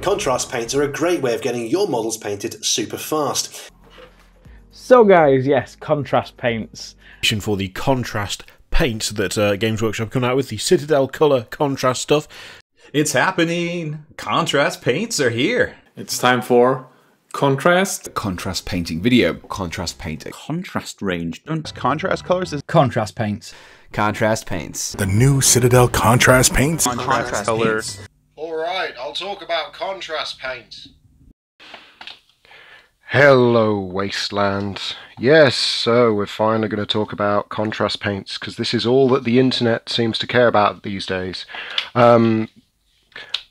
Contrast paints are a great way of getting your models painted super fast. So guys, yes, contrast paints. For the contrast paint that uh, Games Workshop come out with, the Citadel Color contrast stuff. It's happening! Contrast paints are here! It's time for contrast contrast painting video contrast painting contrast range contrast colors is contrast paints contrast paints the new citadel contrast paints contrast, contrast colors all right i'll talk about contrast paints hello wasteland yes so we're finally going to talk about contrast paints because this is all that the internet seems to care about these days um,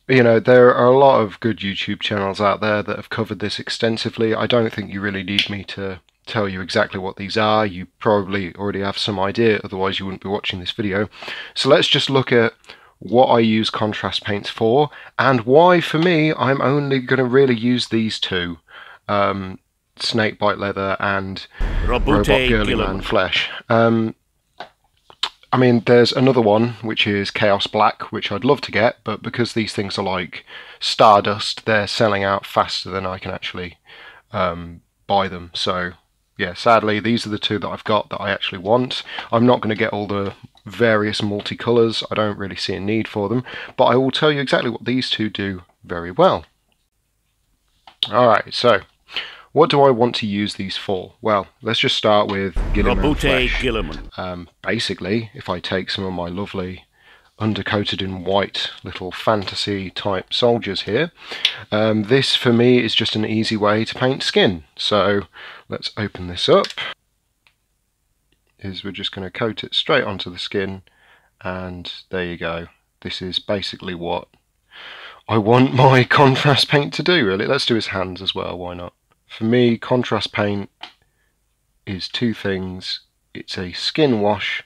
you know, there are a lot of good YouTube channels out there that have covered this extensively. I don't think you really need me to tell you exactly what these are. You probably already have some idea, otherwise you wouldn't be watching this video. So let's just look at what I use contrast paints for and why for me I'm only going to really use these two. Um, Snakebite Leather and Robute Guilliman Flesh. Um, I mean, there's another one which is Chaos Black, which I'd love to get, but because these things are like Stardust, they're selling out faster than I can actually um, buy them. So, yeah, sadly, these are the two that I've got that I actually want. I'm not going to get all the various multicolours, I don't really see a need for them, but I will tell you exactly what these two do very well. Alright, so what do I want to use these for? Well, let's just start with Guilliman Gilliman. Um, basically, if I take some of my lovely undercoated in white little fantasy type soldiers here, um, this for me is just an easy way to paint skin. So let's open this up. Is we're just going to coat it straight onto the skin and there you go. This is basically what I want my contrast paint to do really. Let's do his hands as well, why not? For me, contrast paint is two things. It's a skin wash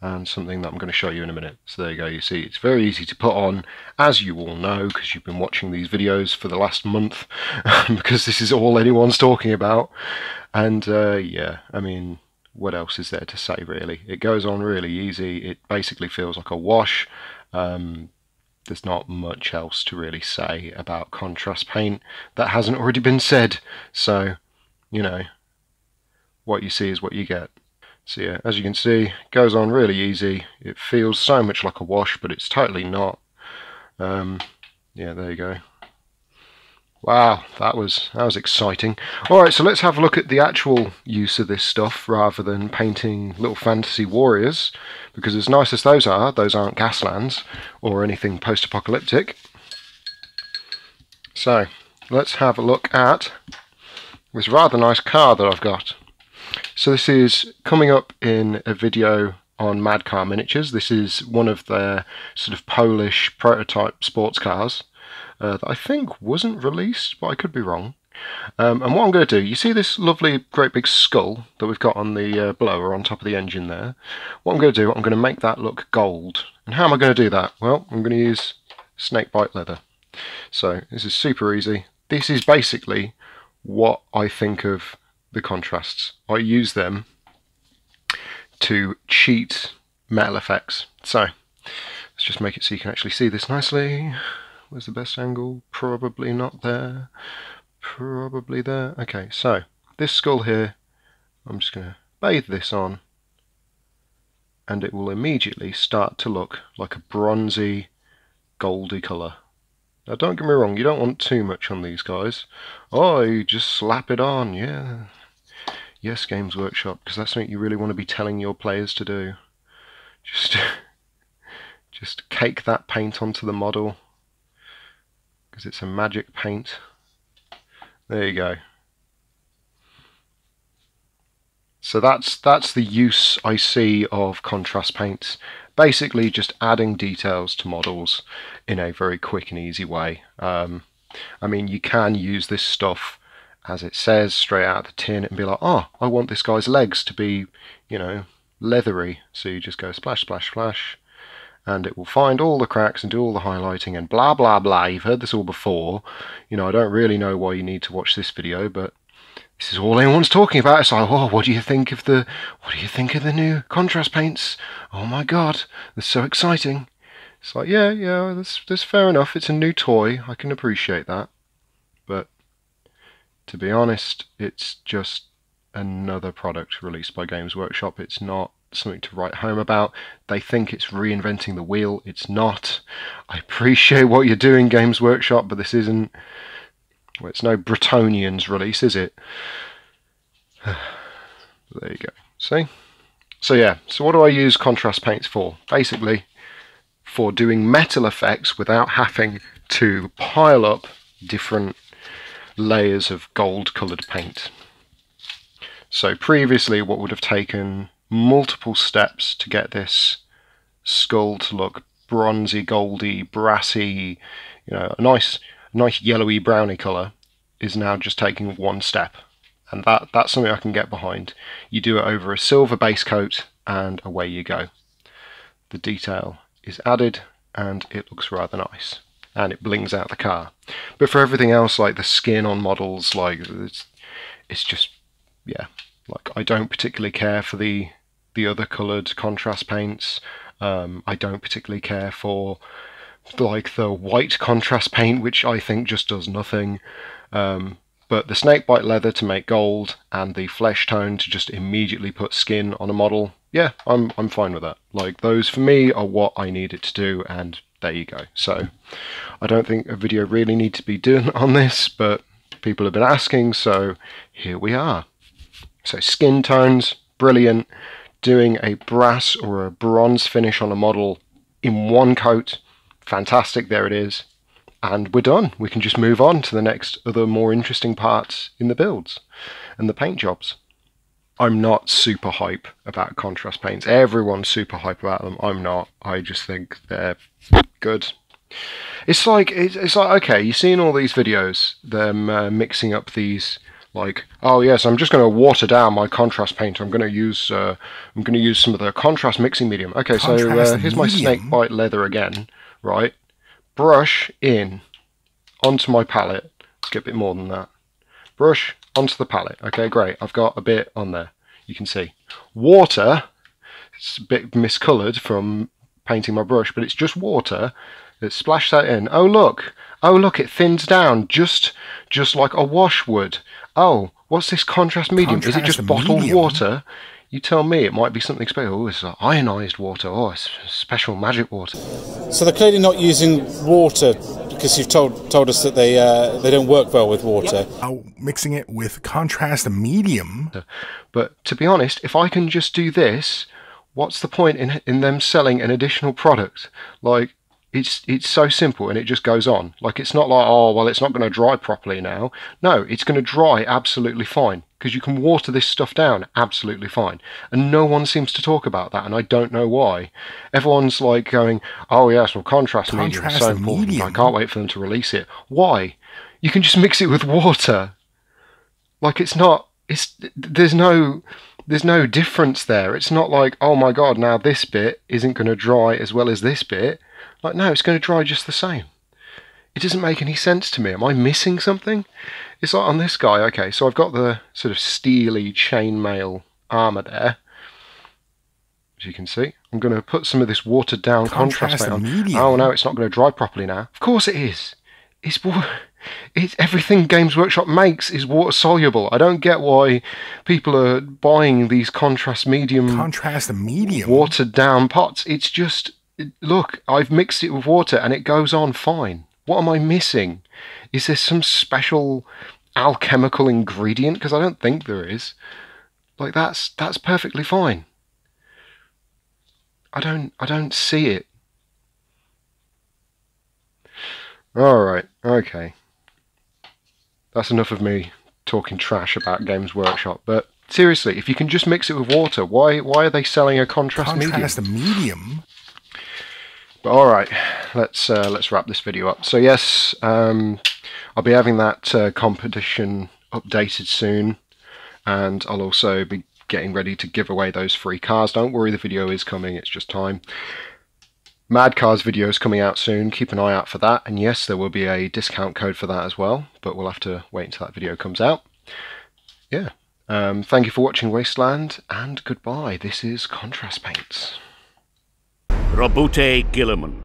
and something that I'm going to show you in a minute. So there you go, you see it's very easy to put on, as you all know, because you've been watching these videos for the last month, because this is all anyone's talking about. And uh, yeah, I mean, what else is there to say really? It goes on really easy, it basically feels like a wash. Um, there's not much else to really say about contrast paint that hasn't already been said. So, you know, what you see is what you get. So yeah, as you can see, goes on really easy. It feels so much like a wash, but it's totally not. Um, yeah, there you go. Wow, that was that was exciting. Alright, so let's have a look at the actual use of this stuff rather than painting little fantasy warriors. Because as nice as those are, those aren't Gaslands or anything post-apocalyptic. So, let's have a look at this rather nice car that I've got. So this is coming up in a video on Mad Car Miniatures. This is one of their sort of Polish prototype sports cars that I think wasn't released, but I could be wrong. Um, and what I'm going to do, you see this lovely great big skull that we've got on the uh, blower on top of the engine there? What I'm going to do, I'm going to make that look gold. And how am I going to do that? Well, I'm going to use snakebite leather. So this is super easy. This is basically what I think of the contrasts. I use them to cheat metal effects. So let's just make it so you can actually see this nicely. Where's the best angle? Probably not there. Probably there. Okay, so this skull here, I'm just going to bathe this on and it will immediately start to look like a bronzy, goldy colour. Now don't get me wrong, you don't want too much on these guys. Oh, you just slap it on, yeah. Yes, Games Workshop, because that's what you really want to be telling your players to do. Just, just cake that paint onto the model because it's a magic paint. There you go. So that's that's the use I see of contrast paints. Basically just adding details to models in a very quick and easy way. Um, I mean you can use this stuff as it says straight out of the tin and be like, oh, I want this guy's legs to be, you know, leathery. So you just go splash, splash, splash, and it will find all the cracks and do all the highlighting and blah blah blah. You've heard this all before. You know, I don't really know why you need to watch this video, but this is all anyone's talking about. It's like, oh, what do you think of the what do you think of the new contrast paints? Oh my god, they're so exciting. It's like, yeah, yeah, that's that's fair enough. It's a new toy. I can appreciate that. But to be honest, it's just another product released by Games Workshop. It's not something to write home about. They think it's reinventing the wheel. It's not. I appreciate what you're doing, Games Workshop, but this isn't. Well, it's no Bretonnians release, is it? there you go. See? So yeah, so what do I use contrast paints for? Basically, for doing metal effects without having to pile up different layers of gold coloured paint. So previously what would have taken multiple steps to get this skull to look bronzy, goldy, brassy, you know, a nice nice yellowy browny colour is now just taking one step. And that, that's something I can get behind. You do it over a silver base coat and away you go. The detail is added and it looks rather nice and it blings out the car. But for everything else, like the skin on models, like it's, it's just, yeah, like I don't particularly care for the the other coloured contrast paints. Um, I don't particularly care for like the white contrast paint, which I think just does nothing. Um, but the snakebite leather to make gold and the flesh tone to just immediately put skin on a model, yeah, I'm I'm fine with that. Like those for me are what I need it to do, and there you go. So I don't think a video really needs to be done on this, but people have been asking, so here we are. So skin tones, brilliant. Doing a brass or a bronze finish on a model in one coat, fantastic, there it is. And we're done. We can just move on to the next other more interesting parts in the builds and the paint jobs. I'm not super hype about contrast paints. Everyone's super hype about them. I'm not. I just think they're good. It's like it's, it's like okay, you've seen all these videos, them uh, mixing up these like oh yes, I'm just going to water down my contrast paint. I'm going to use uh, I'm going to use some of the contrast mixing medium. Okay, so uh, here's my snake bite leather again, right? Brush in onto my palette. Let's get a bit more than that. Brush onto the palette. Okay, great. I've got a bit on there. You can see water. It's a bit miscolored from painting my brush, but it's just water. Let's splash that in. Oh look, oh look, it thins down just just like a wash would. Oh, what's this contrast medium? Contrast Is it just bottled medium. water? You tell me it might be something special. Oh, it's ionized water. Oh, it's special magic water. So they're clearly not using water because you've told told us that they uh, they don't work well with water. Oh, mixing it with contrast medium. But to be honest, if I can just do this, what's the point in in them selling an additional product? Like it's it's so simple and it just goes on. Like it's not like oh well it's not going to dry properly now. No, it's going to dry absolutely fine because you can water this stuff down absolutely fine. And no one seems to talk about that and I don't know why. Everyone's like going, "Oh yes, well contrast, contrast medium is so important. Medium. I can't wait for them to release it." Why? You can just mix it with water. Like it's not it's there's no there's no difference there. It's not like, oh my god, now this bit isn't going to dry as well as this bit. Like, no, it's going to dry just the same. It doesn't make any sense to me. Am I missing something? It's like on this guy, okay, so I've got the sort of steely chainmail armour there. As you can see, I'm going to put some of this watered down contrast, contrast paint on. Oh no, it's not going to dry properly now. Of course it is. It's it's everything Games Workshop makes is water soluble. I don't get why people are buying these contrast medium, contrast medium, watered down pots. It's just look, I've mixed it with water and it goes on fine. What am I missing? Is there some special alchemical ingredient? Because I don't think there is. Like that's that's perfectly fine. I don't I don't see it. All right, okay that's enough of me talking trash about Games Workshop. But seriously, if you can just mix it with water, why why are they selling a contrast, contrast medium? medium. But all right, let's uh, let's wrap this video up. So yes, um, I'll be having that uh, competition updated soon, and I'll also be getting ready to give away those free cars. Don't worry, the video is coming. It's just time. Mad Cars video is coming out soon. Keep an eye out for that. And yes, there will be a discount code for that as well, but we'll have to wait until that video comes out. Yeah. Um, thank you for watching Wasteland, and goodbye. This is Contrast Paints. Robute Guilliman.